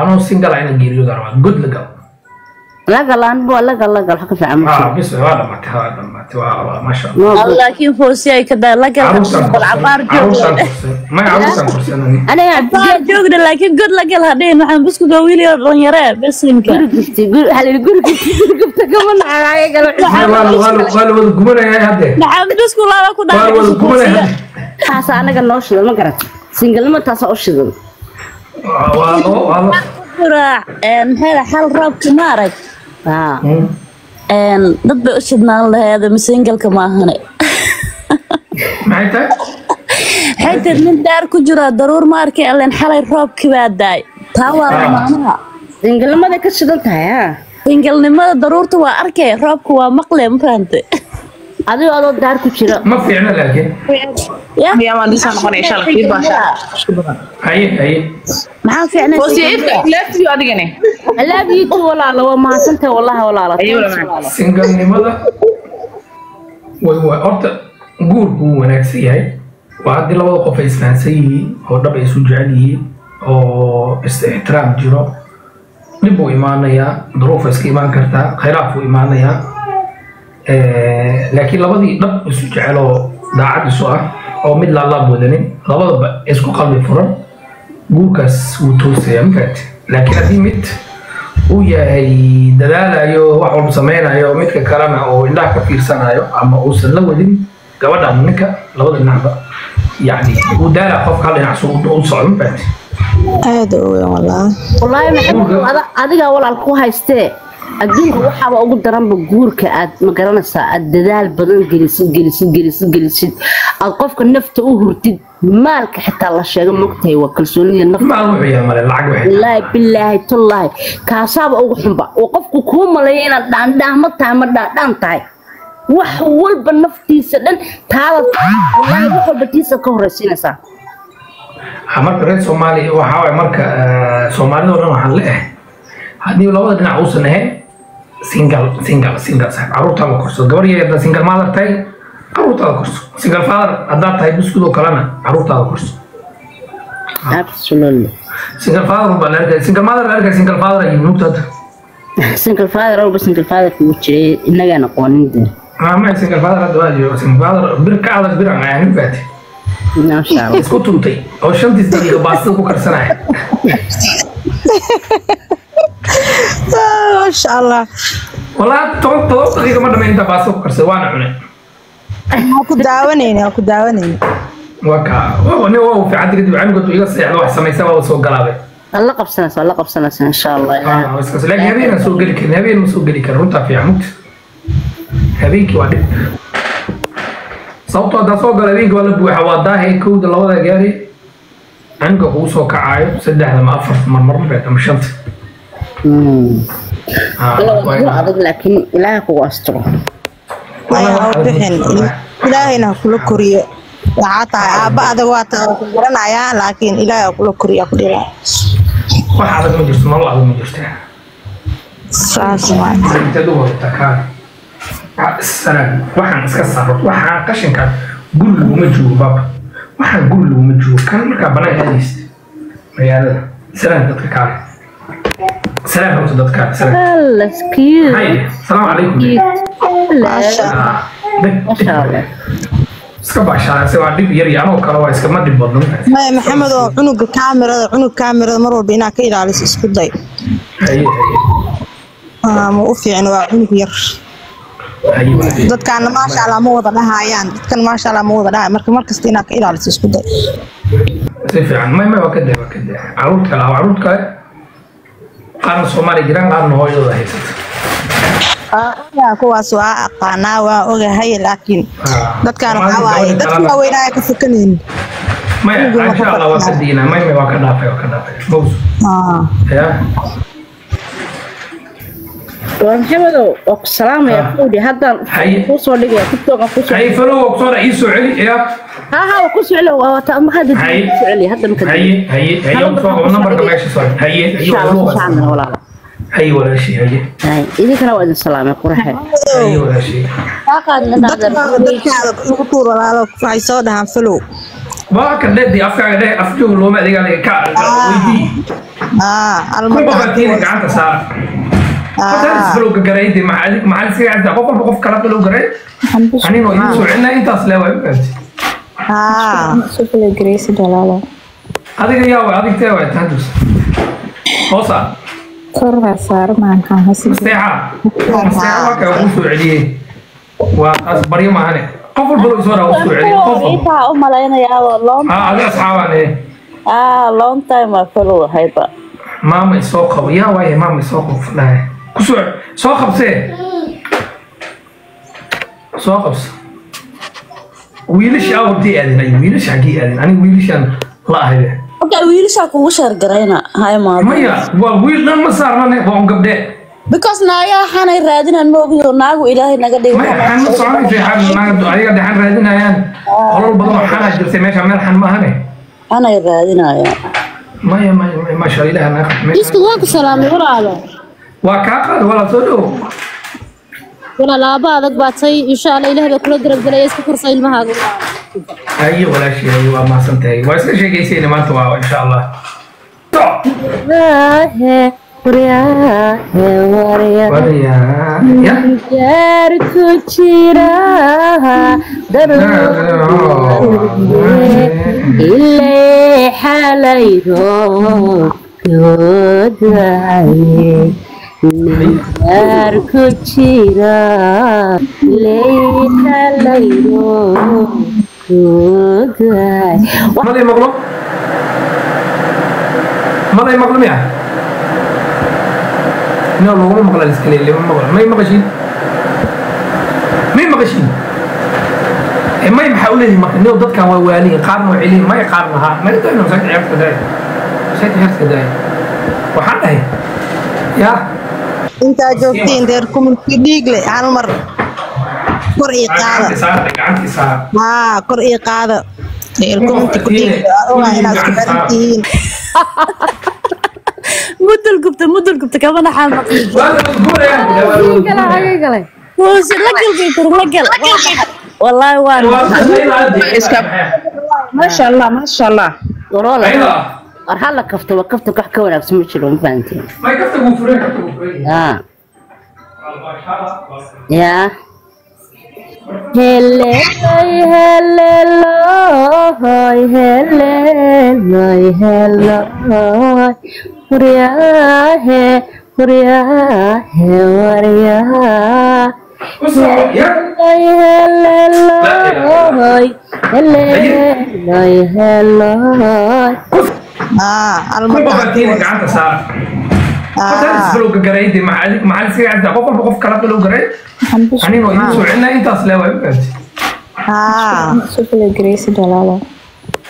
anoo single ina geeriyooda rabaa good la gal lagal anigu waa lagal lagal wax ka fiican ma ah jiro waa waa waa waa allah laakiin ay ka daa lagal kursanani laakiin lagal waxaan guri kama gal wada hadde laaba ku dhaafay anaga noo shidan ma garat shidan Xal roobki ma arag dad bay u shidnaan laheeda misingalka maahane maxay tahay? Waxay tiri nin daar ku jira daruur ma arkay allen xalay roobkii baa daay. Taa waa lamaanaha singalnimaday ka shidan tahay singalnimada daruurta waa arkay roobka waa maqle ma fahante adigo adoo daar ku jira. Ma fiicna laakiin singalnimada horta guurku wuu wanaagsan yahay waa haddii labada qof ay isfahansan yihiin oo dhab ay isu jecel yihiin oo is-ixtiraam jiro dhib buu imaanayaa duruuf iska imaan kartaa khilaaf buu imaanayaa laakiin labadii dhab isu jecel oo daacad isu ah oo mid laalaab wadanin labadaba isku qalbi furan guurkaas wuu toosayaa mafahat laakiin haddii mid uu yahay dadaalayo wax walba sameynayo midka kalena oo indhaha ka fiirsanayo ama uusan la wadin gabadha ama ninka labada dhinacba yani uu daala qofka hal dhinac u socdo mafahat aad u weyn walaa wallaahi maxamed adigaa walaal ku haystee adduunka waxaaba ugu daranba guurka aad ma garanaysaa? Aad dadaal badan gelisid gelisid gelisid gelisid. Aad qofka nafta u hurtid maalka xitaa la sheego mogtahay waa kalsoonida nafta. Maal wuxuu yahay male lacag waxay wallaahi bilaahi tullaahi kaasaaba ugu xunba. Oo qofku kuu maleeya inaad dhaandhaahma tahay ma dhaandhaan tahay. Wax walba naftiisa dhan taada wallaahi wax walba tiisa ka horraysiinaysaa Ah, marka reer soomaaliya waxaa waay marka eh, soomaalida oo dhan waxaan leeyahay haddii labada dhinac uusan ahayn single single single saaxiib caruurtaada korso. Gabar yar haddaad single mother tahay caruurtaada korso. Single father haddaad tahay buskud oo kalena caruurtaada korso. Absolutely single father baa la arkaya single mother la arkaya single father ayuu nugta hadda single father awba single father kugu jiray inagaan aqoonin dee Ah, ma single father hadda waa jiro single father bir ka adag bir aan baati maasha allah isku tuntay oo shantiis daqiiqo baastada ku karsanaya maasha allah walaa toban todoba daqiiqo ma dhamayn intaa baastada ku karsada waana cunay waa ku daawanayna waa ku daawanayna waa ka nin waa uu fiicanta kadib canugood iga seexdo wax samaysa waa soo galaaday waa la qabsanaysa waa la qabsanaysa insha allah Ah, laakiin habeenaan soo geli karin habeen ma soo geli karin runtaa fiican mugta habeenkii waa dhib sababtoo haddaa soo gala habeenkii waa la buuxa waa daahe kowda labada gaari canuga kugu soo kacaayo saddexda ma afarta marmar markaad ama shanta laakiin ilaaha kugu asturo ilaahayna ha kula koriyo waxaa tahay aabba adag waa tahay ku garanayaa laakiin ilaahay ha kula koriyo ku dhila wax adag ma jirto nolol adag ma jirta saas waay inteed u wadataa kaa salaam waxaan iska saaro waxaan qashinka guri laguma joogo baaba waxaan guri laguma joogo kan markaa banaan aadaysid magaalada salaam dadka kaale salaam horta dadka salaamu calaykum iska baashaanse waa dhib yar iyo anoo kale waa iskama dhib badnan maya maxamed oo cunuga kaamirada cunug kaamirada mar walba inaad ka ilaaliso isku day. Ah, ma u fiicin waa cunug yar. Dadkaana maasha allah ma wada dhahayaan. Dadkan maasha allah ma wada dhahayan marka markasta inaad ka ilaaliso isku day. Si fiican. May may waa ka daa waa ka daa qaarna soomaaliya jiraan qaarna hooyadooda haysata kuwaas waa aqaanaa waa ogahay laakiin dadkaan waxaa waaye dadka kalena- waaweynaa ka fakanaynin maya insha allah waa ka diinaa may may waa ka dhaafay waa ka dhaafay waa maxamedow waa ku salaamaya Ah. kowdhi haddaan Haye. kuu soo dhigaya tiktokan ku soo hay falow ogsoona ii soo celi ya ha ha waa ku socli waa wata ma hadda Haye. ku socli hadda ma haye haye haye ogsoon markaan nambarka ku soo meesha soo haye haye waa walaal haye walaashii haye haye idinkana waa idin salaamay quraxe haye walaashii waxay soo dhahaan falow waa kan dheedii afkaaga dheh af joog looma adeegaa ka weydii almada qabaatiina gacanta saara maama isoo qabo yaa waaye maama isoo qabo dhahay ku soo qabsee soo qabso wiilasha awrtay aadin ay wiilasha xaggii aadin aniga wiilashaan la ahayde wiilashaa kugu sheergarayna ha imaado maya waa wiil dhan ma. Saarnane waa un gabdhe because naagaa xanay raadinaan moogiyo naagu ilaahay naga maya xan ma soconaysa xan naga ayaga dhexan raadinayaan qolol badan oo xanaa jirtay meesha meel xan maahane xanay raadinayaan maya maya maya maasha ilaah naga isku waan ku salaamay walaalo waa kaa qaad walaa soo dhow. Walaal aaba adag baa tay insha allah ilaah baa kula garab galaya iska korsa ilmahaaga haye walaashii haye waa mahadsan tahay waa iska sheegaysayna maanta waa insha allah. Jira xalayro godaye illee xalayro godaye maday maqlo maday maqlo miya no laguma maqla iska leeli ma maqlo may maqashiin may maqashiin Eh, may maxaa u leedihin marka nio dadkan waa waaliyin qaarna waa celiyin may qaarna haa naga dayno masaajid ciyaarta daaya masaajid ciyaarta daaya waxaan dhahay yaa intaa joogtiin reer kumulki dhiigle hal mar kor ii qaada haa kor ii qaada reer kumulki ku dhiigle ogaa inaad isku xiran tihiin mudul gubta mudul gubta kama naxaan maqli waa la guuraya wuusi la galgay kar la gal wallaahi waan Iska- maasha allah maasha allah war hala kafto waa kafta wax ka wanaagsan ma jiro ma fahanteen may kafta guu furay kafta guu furay. Yaa yaa Heleloi, heleloi, heleloi, qabaatiina gacanta garayde maxaa iskaga cadda qof walba qof kala falow garay anin oo idin soo celinaa intaas le waa fahamti haa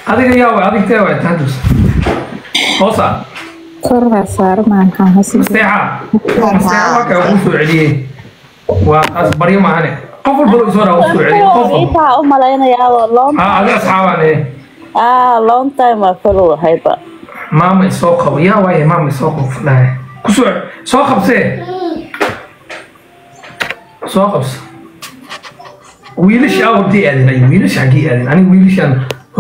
adiga yaa way adig tee way tahantus hoosa. Masteexa. masteexa waa kaa ugu soo celiyey waa taas baryo maahane. Qof walba loo soo dhaa ugu soo celiyey qof walba. U adiga asxaabaan eh. ah long time aa follow ahayba maama isoo qabo yaa waaye maama isoo qabo dhahay ku soo soo qabsee soo qabso wiilasha awrtay aadin ay wiilasha xaggii aadin aniga wiilashaan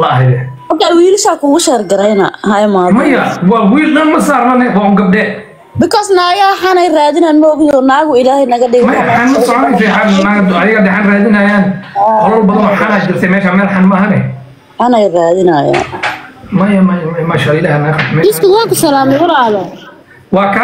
la ahayde marka wiilashaa kugu sheergarayna ha imaado maya waa wiil dhan ma saarnane waa un gabdhe because naagaa xanay raadinaan moogiyo naagu ilaahay naga maya xan ma soconaysa xan naga ayaga dhexan raadinayaan qolol badan oo xanaa jirtay meesha meel xan maahane xanay raadinayaan maya maya maya allah ilaah waan ku salaamay walaalo waa kaa